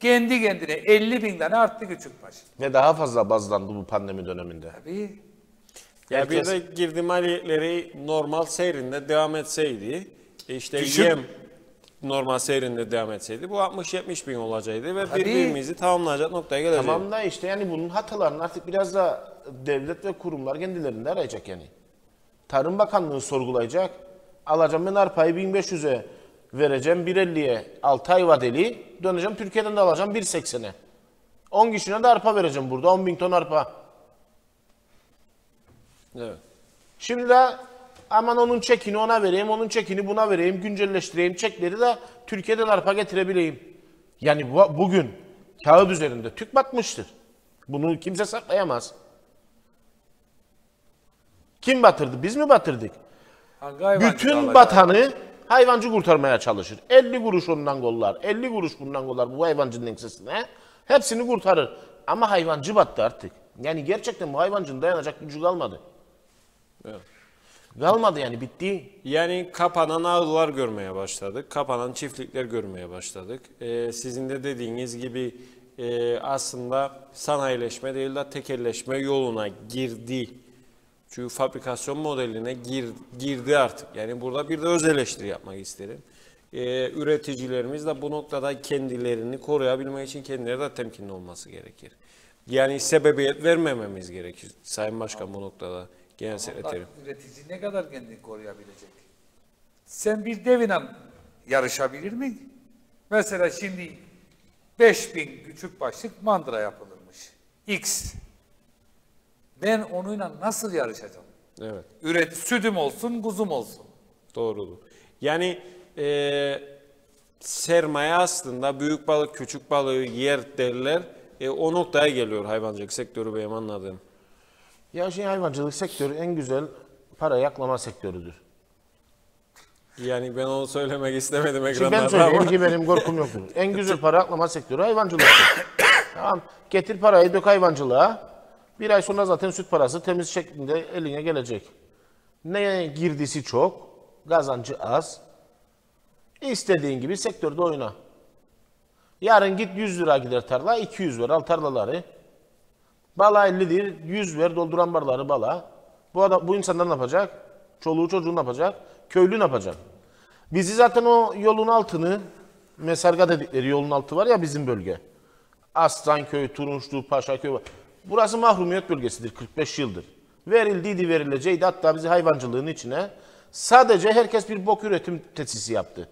Kendi kendine 50 bin tane arttı küçük baş. Ve daha fazla bazlandı bu pandemi döneminde. Tabii. Ya Herkes- bir de girdi maliyetleri normal seyrinde devam etseydi, işte Düşük. yem normal seyrinde devam etseydi bu 60-70 bin olacaktı ve Tabii. birbirimizi tamamlayacak noktaya gelecek. Tamam da işte yani bunun hatalarını artık biraz da devlet ve kurumlar kendilerinde arayacak yani. Tarım Bakanlığı sorgulayacak. Alacağım ben arpayı 1500'e vereceğim 1.50'ye 6 ay vadeli. Döneceğim Türkiye'den de alacağım 1.80'e. 10 kişine de arpa vereceğim burada 10 bin ton arpa. Evet. Şimdi de aman onun çekini ona vereyim, onun çekini buna vereyim, güncelleştireyim, çekleri de Türkiye'den arpa getirebileyim. Yani bu, bugün kağıt üzerinde tük batmıştır. Bunu kimse saklayamaz. Kim batırdı? Biz mi batırdık? Hangi Bütün batanı hayvancı kurtarmaya çalışır. 50 kuruş ondan gollar, 50 kuruş bundan gollar bu hayvancının ensesine. Hepsini kurtarır. Ama hayvancı battı artık. Yani gerçekten bu hayvancının dayanacak gücü kalmadı. Evet. Kalmadı yani bitti. Yani kapanan ağlar görmeye başladık. Kapanan çiftlikler görmeye başladık. Ee, sizin de dediğiniz gibi e, aslında sanayileşme değil de tekelleşme yoluna girdi. Çünkü fabrikasyon modeline gir, girdi artık. Yani burada bir de öz eleştiri yapmak isterim. Ee, üreticilerimiz de bu noktada kendilerini koruyabilmek için kendileri de temkinli olması gerekir. Yani sebebiyet vermememiz gerekir. Sayın Başkan bu noktada. Genel Sekreterim. Bak, üretici ne kadar kendini koruyabilecek? Sen bir devine yarışabilir mi? Mesela şimdi 5000 küçük başlık mandıra yapılırmış. X. Ben onunla nasıl yarışacağım? Evet. Üret, sütüm olsun, kuzum olsun. Doğrudur. Yani e, sermaye aslında büyük balık küçük balığı yer derler. E, o noktaya geliyor hayvancılık sektörü benim anladığım. Ya şey hayvancılık sektörü en güzel para yaklama sektörüdür. Yani ben onu söylemek istemedim Şimdi ben ekranlarda söyleyeyim ama. ki benim korkum yoktur. En güzel para yaklama sektörü hayvancılıktır. tamam. Getir parayı dök hayvancılığa. Bir ay sonra zaten süt parası temiz şeklinde eline gelecek. Ne girdisi çok, kazancı az. İstediğin gibi sektörde oyna. Yarın git 100 lira gider tarla, 200 ver al tarlaları. Bala 50'dir, 100 ver dolduran barları bala. Bu adam, bu insanlar ne yapacak? Çoluğu çocuğu ne yapacak? Köylü ne yapacak? Bizi zaten o yolun altını, Mesarga dedikleri yolun altı var ya bizim bölge. Aslanköy, Turunçlu, Paşaköy. Burası mahrumiyet bölgesidir 45 yıldır. Verildiydi verileceğiydi hatta bizi hayvancılığın içine. Sadece herkes bir bok üretim tesisi yaptı.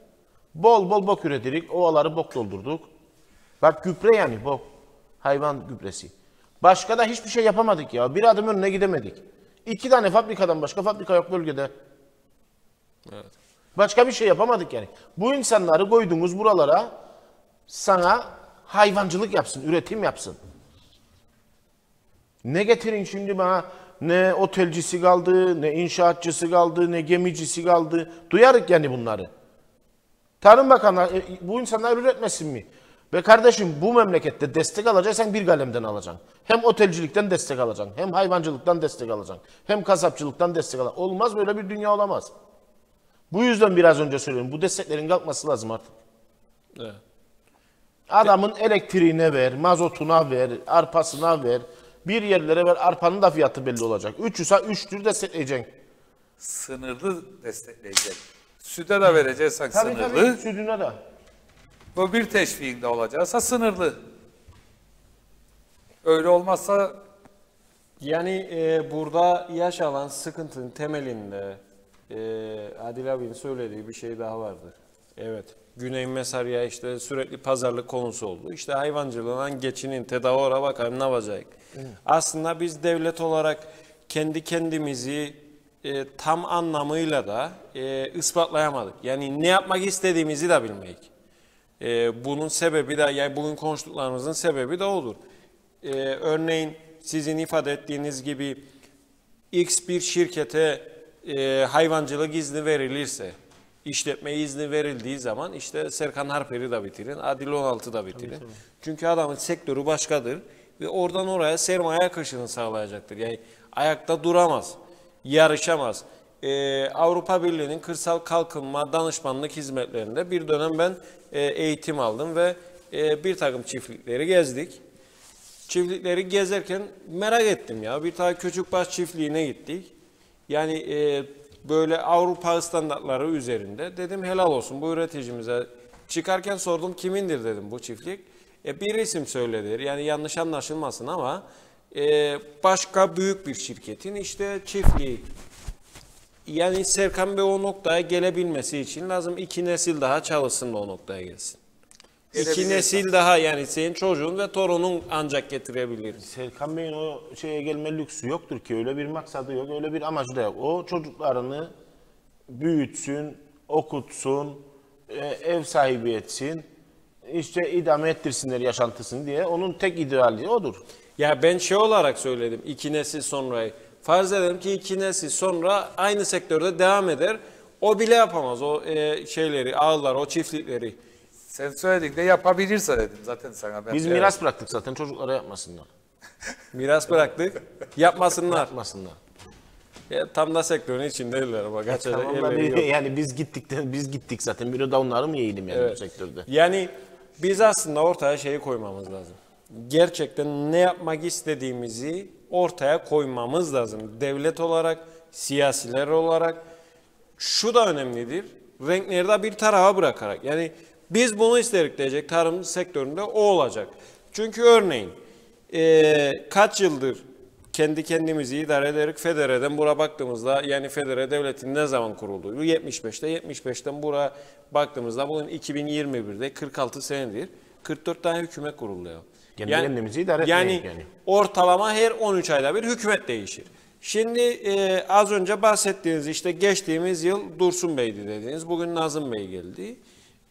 Bol bol bok üretirik, ovaları bok doldurduk. Bak gübre yani bok. Hayvan gübresi. Başka da hiçbir şey yapamadık ya. Bir adım önüne gidemedik. İki tane fabrikadan başka fabrika yok bölgede. Başka bir şey yapamadık yani. Bu insanları koyduğumuz buralara sana hayvancılık yapsın, üretim yapsın. Ne getirin şimdi bana? Ne otelcisi kaldı, ne inşaatçısı kaldı, ne gemicisi kaldı. Duyarık yani bunları. Tarım Bakanı e, bu insanlar üretmesin mi? Ve kardeşim bu memlekette destek alacaksan bir kalemden alacaksın. Hem otelcilikten destek alacaksın, hem hayvancılıktan destek alacaksın, hem kasapçılıktan destek alacaksın. Olmaz böyle bir dünya olamaz. Bu yüzden biraz önce söylüyorum. Bu desteklerin kalkması lazım artık. Evet. Adamın elektriğine ver, mazotuna ver, arpasına ver. Bir yerlere ver, arpanın da fiyatı belli olacak. 300 ha 3 tür destekleyeceksin. Sınırlı destekleyecek. Süte de vereceksen Tabii sınırlı. tabii sütüne de. Bu bir teşviğinde olacaksa sınırlı. Öyle olmazsa Yani e, burada yaşanan sıkıntının temelinde e, Adil abinin söylediği bir şey daha vardır. Evet. Güney Mesarya işte sürekli pazarlık konusu oldu. İşte hayvancılığından geçinin tedavara bakalım ne yapacak. Aslında biz devlet olarak kendi kendimizi e, tam anlamıyla da e, ispatlayamadık. Yani ne yapmak istediğimizi de bilmeyik. E, bunun sebebi de yani bugün konuştuklarımızın sebebi de odur. E, örneğin sizin ifade ettiğiniz gibi X bir şirkete e, hayvancılık izni verilirse işletme izni verildiği zaman işte Serkan Harper'i de bitirin, Adil 16'ı da bitirin. Çünkü adamın sektörü başkadır ve oradan oraya sermaye akışını sağlayacaktır. Yani ayakta duramaz, yarışamaz. Ee, Avrupa Birliği'nin kırsal kalkınma danışmanlık hizmetlerinde bir dönem ben e, eğitim aldım ve e, bir takım çiftlikleri gezdik. Çiftlikleri gezerken merak ettim ya. Bir tane Küçükbaş çiftliğine gittik. Yani e, böyle Avrupa standartları üzerinde. Dedim helal olsun bu üreticimize. Çıkarken sordum kimindir dedim bu çiftlik. E, bir isim söyledi. Yani yanlış anlaşılmasın ama e, başka büyük bir şirketin işte çiftliği. Yani Serkan Bey o noktaya gelebilmesi için lazım iki nesil daha çalışsın da o noktaya gelsin. İki nesil daha yani senin çocuğun ve torunun ancak getirebilir. Serkan Bey'in o şeye gelme lüksü yoktur ki. Öyle bir maksadı yok, öyle bir amacı da yok. O çocuklarını büyütsün, okutsun, e, ev sahibi etsin, işte idame ettirsinler yaşantısını diye. Onun tek ideali odur. Ya ben şey olarak söyledim iki nesil sonrayı. Farz edelim ki iki nesil sonra aynı sektörde devam eder. O bile yapamaz o e, şeyleri, ağlar, o çiftlikleri. Sen söylediğinde yapabilirse dedim zaten sana. Ben Biz miras bıraktık zaten çocuklara yapmasınlar. Miras bıraktık. Yapmasınlar. Yapmasınlar. Ya, tam da sektörün içindeydiler bak. açacak Tamam da elleri bir- yok. yani biz gittikten biz gittik zaten. Bir de onları mı yiyelim yani bu sektörde? Yani biz aslında ortaya şeyi koymamız lazım. Gerçekten ne yapmak istediğimizi ortaya koymamız lazım. Devlet olarak, siyasiler olarak. Şu da önemlidir. Renkleri de bir tarafa bırakarak. Yani biz bunu isterik diyecek tarım sektöründe o olacak. Çünkü örneğin eee, kaç yıldır kendi kendimizi idare ederek Federe'den bura baktığımızda yani Federe devletin ne zaman kuruldu? 75'te 75'ten bura baktığımızda bugün 2021'de 46 senedir 44 tane hükümet kuruldu. Ya. Kendi kendimizi idare yani, yani. ortalama her 13 ayda bir hükümet değişir. Şimdi e, az önce bahsettiğiniz işte geçtiğimiz yıl Dursun Bey'di dediniz. Bugün Nazım Bey geldi.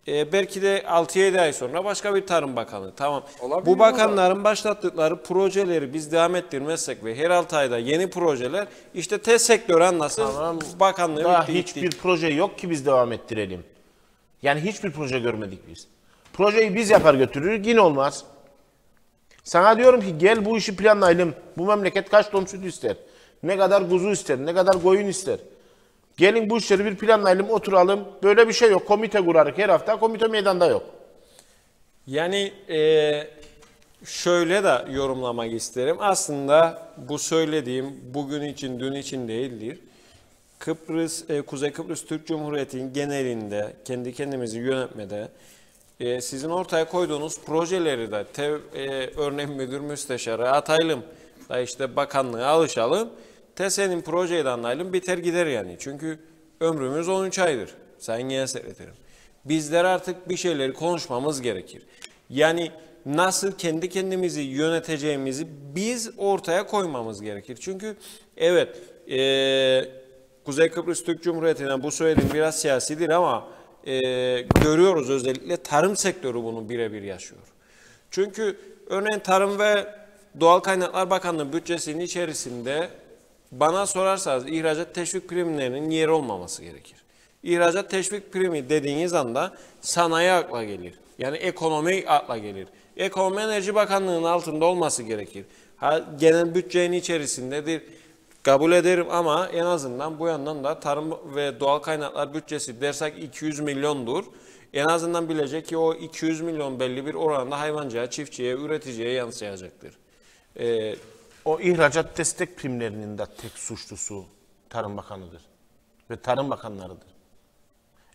E, belki de 6-7 ay sonra başka bir Tarım Bakanı. Tamam. Olabilir Bu bakanların başlattıkları projeleri biz devam ettirmezsek ve her 6 ayda yeni projeler işte test sektörü anlasın Tamam. bakanlığı Daha bitti, hiçbir gitti. proje yok ki biz devam ettirelim. Yani hiçbir proje görmedik biz. Projeyi biz yapar götürür yine olmaz. Sana diyorum ki gel bu işi planlayalım. Bu memleket kaç ton süt ister? Ne kadar kuzu ister? Ne kadar koyun ister? Gelin bu işleri bir planlayalım, oturalım. Böyle bir şey yok. Komite kurarız her hafta. Komite meydanda yok. Yani e, şöyle de yorumlamak isterim. Aslında bu söylediğim bugün için, dün için değildir. Kıbrıs, e, Kuzey Kıbrıs Türk Cumhuriyeti'nin genelinde, kendi kendimizi yönetmede e, sizin ortaya koyduğunuz projeleri de tev, e, örneğin müdür müsteşarı atayalım da işte bakanlığa alışalım. TESE'nin projeyi de anlayalım biter gider yani. Çünkü ömrümüz 13 aydır. Sayın Genel Sekreterim. Bizler artık bir şeyleri konuşmamız gerekir. Yani nasıl kendi kendimizi yöneteceğimizi biz ortaya koymamız gerekir. Çünkü evet eee, Kuzey Kıbrıs Türk Cumhuriyeti'ne bu söylediğim biraz siyasidir ama eee, görüyoruz özellikle tarım sektörü bunu birebir yaşıyor. Çünkü örneğin Tarım ve Doğal Kaynaklar Bakanlığı bütçesinin içerisinde bana sorarsanız ihracat teşvik primlerinin yeri olmaması gerekir. İhracat teşvik primi dediğiniz anda sanayi akla gelir. Yani ekonomi akla gelir. Ekonomi Enerji Bakanlığı'nın altında olması gerekir. Ha, genel bütçenin içerisindedir. Kabul ederim ama en azından bu yandan da tarım ve doğal kaynaklar bütçesi dersek 200 milyondur. En azından bilecek ki o 200 milyon belli bir oranda hayvancıya, çiftçiye, üreticiye yansıyacaktır. Ee, O ihracat destek primlerinin de tek suçlusu Tarım Bakanı'dır. Ve Tarım Bakanlarıdır.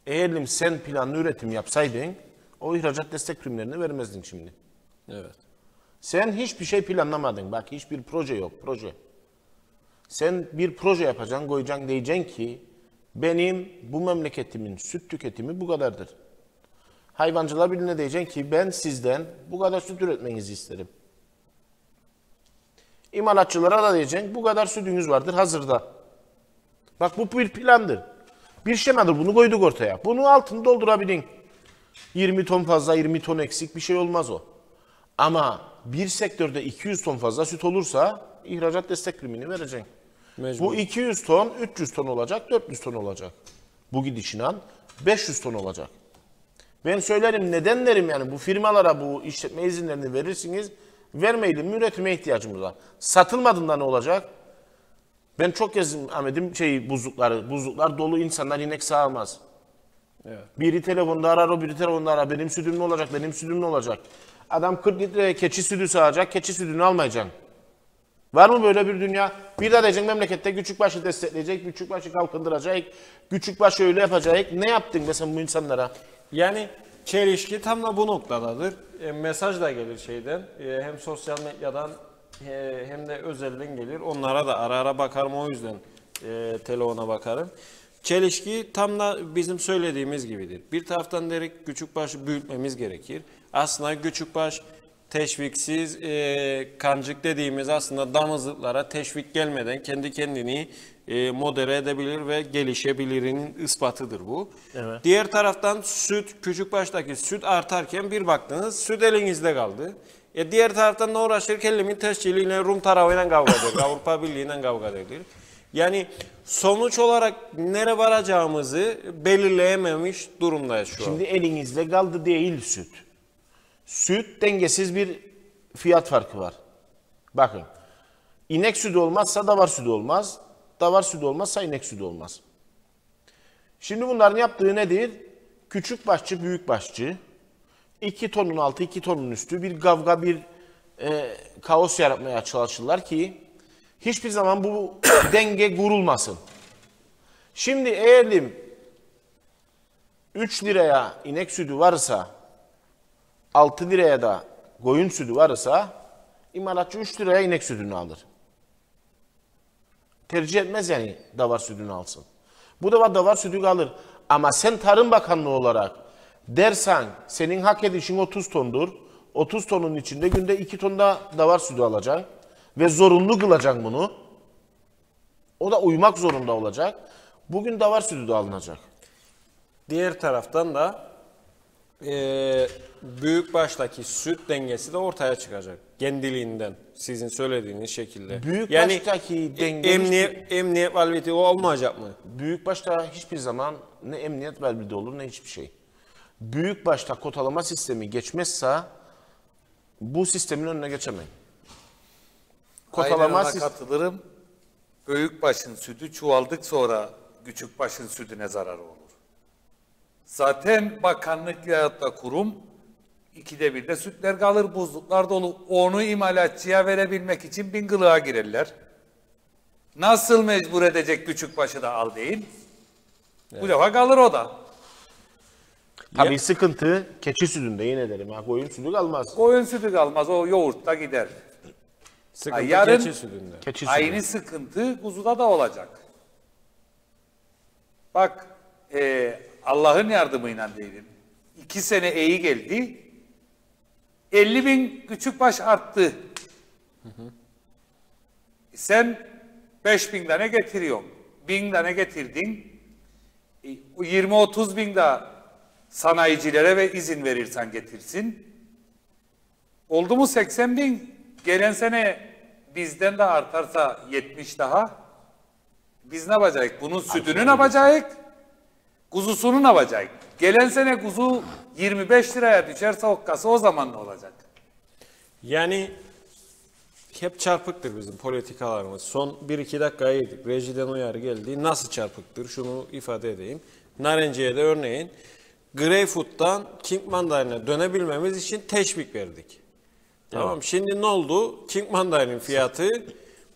Eğer sen planlı üretim yapsaydın o ihracat destek primlerini vermezdin şimdi. evet. Sen hiçbir şey planlamadın. Bak hiçbir proje yok. Proje. Sen bir proje yapacaksın, koyacaksın diyeceksin ki benim bu memleketimin süt tüketimi bu kadardır. Hayvancılar Birliği'ne diyeceksin ki ben sizden bu kadar süt üretmenizi isterim. İmalatçılara da diyeceksin bu kadar sütünüz vardır hazırda. Bak bu bir plandır. Bir şemadır bunu koyduk ortaya. Bunu altını doldurabilin. 20 ton fazla 20 ton eksik bir şey olmaz o. Ama bir sektörde 200 ton fazla süt olursa ihracat destek primini vereceksin. Mecbur. Bu 200 ton 300 ton olacak 400 ton olacak. bu gidişinle 500 ton olacak. Ben söylerim neden derim yani bu firmalara bu işletme izinlerini verirsiniz. Vermeyelim üretime ihtiyacımız var. Satılmadığında ne olacak? Ben çok kez Ahmet'im şey buzlukları, buzluklar dolu insanlar inek sağamaz. Evet. Biri telefonda arar, o biri telefonda arar. Benim sütüm ne olacak, benim sütüm ne olacak? Adam 40 litre keçi sütü sağacak, keçi sütünü almayacaksın. Var mı böyle bir dünya? Bir de diyeceksin memlekette küçük başı destekleyecek, küçük başı kalkındıracak, küçük başı öyle yapacak. Ne yaptın mesela bu insanlara? Yani çelişki tam da bu noktadadır. E, mesaj da gelir şeyden. E, hem sosyal medyadan e, hem de özelden gelir. Onlara da ara ara bakarım o yüzden e, telefona bakarım. Çelişki tam da bizim söylediğimiz gibidir. Bir taraftan derik küçük başı büyütmemiz gerekir. Aslında küçük baş teşviksiz e, kancık dediğimiz aslında damızlıklara teşvik gelmeden kendi kendini e, modere edebilir ve gelişebilirinin ispatıdır bu. Evet. Diğer taraftan süt, küçük baştaki süt artarken bir baktınız süt elinizde kaldı. E diğer taraftan da uğraşırken elimin tesciliyle Rum tarafıyla kavga edilir, Avrupa Birliği'yle kavga edilir. Yani sonuç olarak nere varacağımızı belirleyememiş durumdayız şu an. Şimdi elinizde kaldı değil süt. Süt dengesiz bir fiyat farkı var. Bakın. inek sütü olmazsa davar sütü olmaz. Davar sütü olmazsa inek sütü olmaz. Şimdi bunların yaptığı nedir? Küçük başçı, büyük başçı. 2 tonun altı, 2 tonun üstü bir kavga, bir e, kaos yaratmaya çalışırlar ki hiçbir zaman bu denge kurulmasın. Şimdi eğerim 3 liraya inek sütü varsa 6 liraya da koyun sütü varsa imalatçı 3 liraya inek sütünü alır. Tercih etmez yani davar sütünü alsın. Bu da davar sütü kalır. Ama sen Tarım Bakanlığı olarak dersen senin hak edişin 30 tondur. 30 tonun içinde günde 2 ton da davar sütü alacaksın. Ve zorunlu kılacaksın bunu. O da uymak zorunda olacak. Bugün davar sütü de alınacak. Diğer taraftan da eee büyük baştaki süt dengesi de ortaya çıkacak. Kendiliğinden sizin söylediğiniz şekilde. Büyük yani baştaki denge emniyet, emniyet valveti o olmayacak mı? Büyük başta hiçbir zaman ne emniyet belbide olur ne hiçbir şey. Büyük başta kotalama sistemi geçmezse bu sistemin önüne geçemeyin. Kotalama Aynen ona katılırım. Büyük başın sütü çuvaldık sonra küçük başın sütüne zarar olur. Zaten bakanlık ya da kurum ikide bir de sütler kalır buzluklar dolu. Onu imalatçıya verebilmek için bin kılığa girerler. Nasıl mecbur edecek küçük başı da al değil. Bu defa kalır o da. Tabii sıkıntı keçi sütünde yine derim. Ha, koyun sütü kalmaz. Koyun sütü kalmaz o yoğurtta gider. Sıkıntı yarın- keçi sütünde. Keçi sütü. Aynı sıkıntı kuzuda da olacak. Bak e, Allah'ın yardımıyla diyelim. İki sene iyi geldi. 50 bin küçük baş arttı. Sen 5 bin tane getiriyorsun. Bin tane getirdin. E, o 20-30 bin de sanayicilere ve izin verirsen getirsin. Oldu mu 80 bin? Gelen sene bizden de artarsa 70 daha. Biz ne yapacağız? Bunun sütünü ne yapacağız? Kuzusunu ne yapacağız? Gelen sene kuzu 25 liraya düşerse okkası o zaman ne olacak? Yani hep çarpıktır bizim politikalarımız. Son 1-2 dakikaya yedik. Rejiden uyarı geldi. Nasıl çarpıktır? Şunu ifade edeyim. Narenciye de örneğin Greyfoot'tan King Mandarin'e dönebilmemiz için teşvik verdik. Tamam. Şimdi ne oldu? King Mandarin fiyatı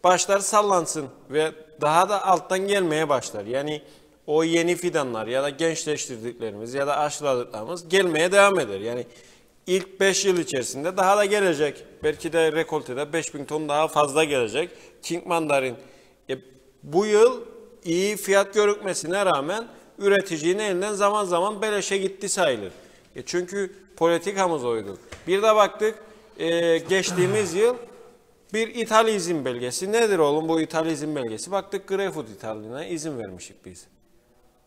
başlar sallansın ve daha da alttan gelmeye başlar. Yani o yeni fidanlar ya da gençleştirdiklerimiz ya da aşıladıklarımız gelmeye devam eder. Yani ilk 5 yıl içerisinde daha da gelecek. Belki de rekoltede 5000 ton daha fazla gelecek. King Mandarin e, bu yıl iyi fiyat görükmesine rağmen üreticinin elinden zaman zaman beleşe gitti sayılır. E çünkü politikamız oydu. Bir de baktık e, geçtiğimiz yıl bir ithal izin belgesi. Nedir oğlum bu ithal izin belgesi? Baktık Greyfoot ithaline izin vermişik biz.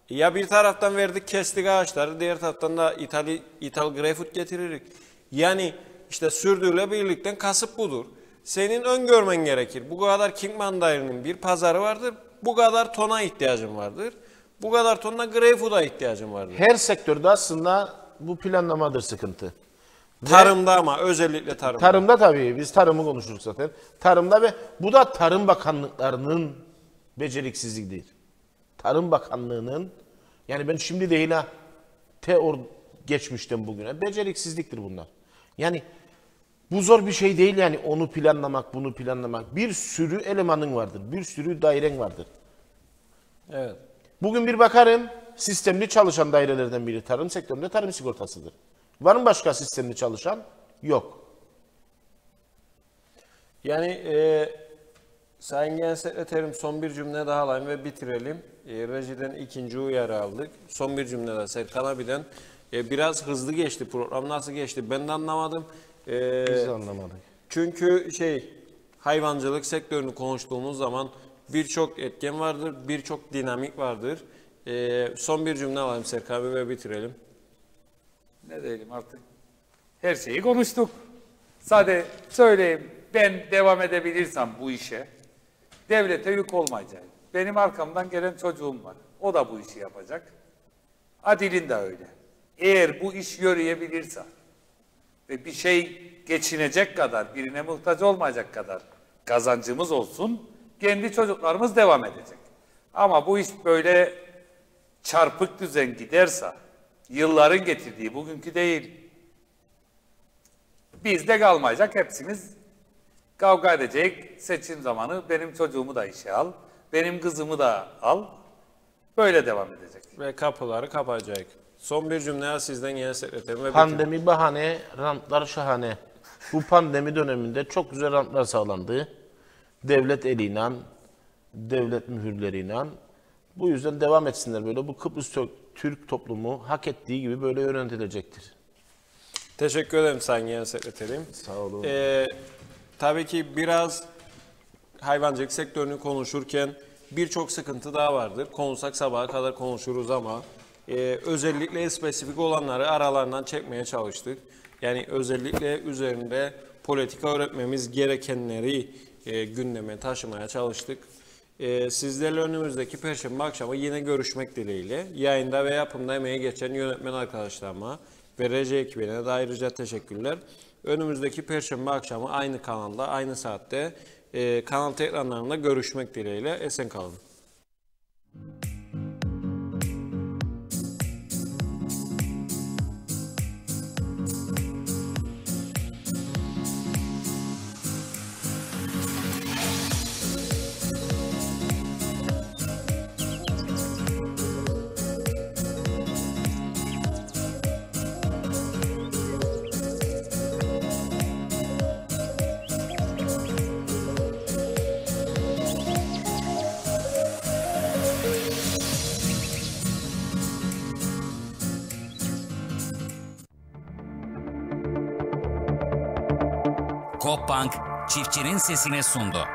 Ya bir taraftan verdik kestik ağaçları, diğer taraftan da ithal, ithal greyfurt getiririk. Yani işte sürdürülebilirlikten kasıp budur. Senin öngörmen gerekir. Bu kadar King Mandarin'in bir pazarı vardır. Bu kadar tona ihtiyacın vardır. Bu kadar tonla greyfurt'a ihtiyacım vardı. Her sektörde aslında bu planlamadır sıkıntı. Tarımda ama özellikle tarımda. Tarımda tabii biz tarımı konuşuruz zaten. Tarımda ve bu da Tarım Bakanlıklarının beceriksizliğidir. Tarım Bakanlığı'nın yani ben şimdi değil ha teor geçmişten bugüne beceriksizliktir bunlar. Yani bu zor bir şey değil yani onu planlamak, bunu planlamak. Bir sürü elemanın vardır, bir sürü dairen vardır. Evet. Bugün bir bakarım sistemli çalışan dairelerden biri tarım sektöründe tarım sigortasıdır. Var mı başka sistemli çalışan? Yok. Yani e, Sayın Genel Sekreterim son bir cümle daha alayım ve bitirelim. E, rejiden ikinci uyarı aldık. Son bir cümle daha Serkan abiden. E, biraz hızlı geçti program nasıl geçti ben de anlamadım. E, Biz de anlamadık. çünkü şey hayvancılık sektörünü konuştuğumuz zaman birçok etken vardır, birçok dinamik vardır. E, son bir cümle alayım Serkan abi ve bitirelim. Ne diyelim artık. Her şeyi konuştuk. Sade söyleyeyim ben devam edebilirsem bu işe devlete yük olmayacak. Benim arkamdan gelen çocuğum var. O da bu işi yapacak. Adil'in de öyle. Eğer bu iş yürüyebilirse ve bir şey geçinecek kadar, birine muhtaç olmayacak kadar kazancımız olsun, kendi çocuklarımız devam edecek. Ama bu iş böyle çarpık düzen giderse, yılların getirdiği bugünkü değil, bizde kalmayacak hepsimiz kavga edecek. Seçim zamanı benim çocuğumu da işe al, benim kızımı da al. Böyle devam edecek. Ve kapıları kapayacak. Son bir cümle sizden Genel Sekreterim ve. Pandemi bahane, rantlar şahane. Bu pandemi döneminde çok güzel rantlar sağlandı. Devlet eliyle, devlet mühürleriyle. Bu yüzden devam etsinler böyle. Bu Kıbrıs Türk toplumu hak ettiği gibi böyle yönetilecektir. Teşekkür ederim Sayın Genel Sekreterim. Sağ olun. Ee, tabii ki biraz hayvancılık sektörünü konuşurken birçok sıkıntı daha vardır. Konuşsak sabaha kadar konuşuruz ama e, özellikle spesifik olanları aralarından çekmeye çalıştık. Yani özellikle üzerinde politika öğretmemiz gerekenleri e, gündeme taşımaya çalıştık. E, sizlerle önümüzdeki Perşembe akşamı yine görüşmek dileğiyle. Yayında ve yapımda emeği geçen yönetmen arkadaşlarıma ve reji ekibine de ayrıca teşekkürler. Önümüzdeki Perşembe akşamı aynı kanalda, aynı saatte e, kanal ekranlarında görüşmek dileğiyle. Esen kalın. Çiftçinin sesini sundu.